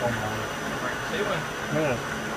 干嘛？没有。